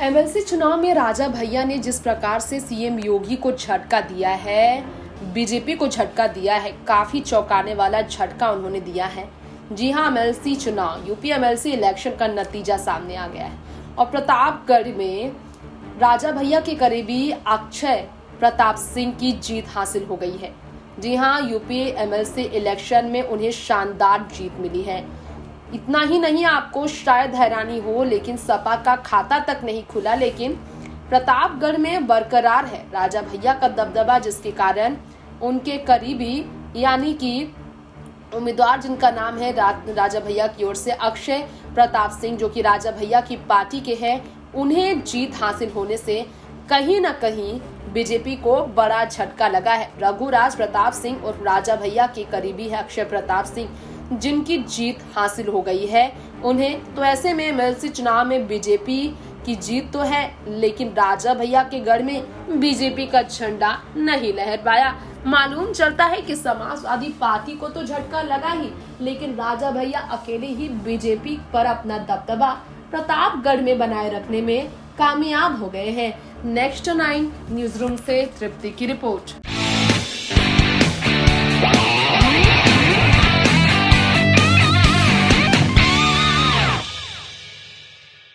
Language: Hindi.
चुनाव में राजा भैया ने जिस प्रकार से सीएम योगी को झटका दिया है, बीजेपी को झटका दिया है, काफ़ी चौंकाने वाला झटका उन्होंने दिया है। जी हाँ एमएलसी चुनाव, यूपी एमएलसी इलेक्शन का नतीजा सामने आ गया है। और प्रतापगढ़ में राजा भैया के करीबी अक्षय प्रताप सिंह की जीत हासिल हो गई है। जी हाँ यूपी एमएलसी इलेक्शन में उन्हें शानदार जीत मिली है। इतना ही नहीं आपको शायद हैरानी हो लेकिन सपा का खाता तक नहीं खुला लेकिन प्रतापगढ़ में बरकरार है। राजा भैया का दबदबा जिसके कारण उनके करीबी यानी कि उम्मीदवार जिनका नाम है रा, राजा भैया की ओर से अक्षय प्रताप सिंह जो कि राजा भैया की पार्टी के हैं उन्हें जीत हासिल होने से कहीं ना कहीं बीजेपी को बड़ा झटका लगा है। रघुराज प्रताप सिंह और राजा भैया के करीबी है अक्षय प्रताप सिंह। जिनकी जीत हासिल हो गई है। उन्हें तो ऐसे में एमएलसी चुनाव में बीजेपी की जीत तो है, लेकिन राजा भैया के गढ़ में बीजेपी का झंडा नहीं लहर पाया। मालूम चलता है कि समाजवादी पार्टी को तो झटका लगा ही, लेकिन राजा भैया अकेले ही बीजेपी पर अपना दबदबा प्रतापगढ़ में बनाए रखने में कामयाब हो गए हैं। नेक्स्ट नाइन न्यूज़ रूम से तृप्ति की रिपोर्ट।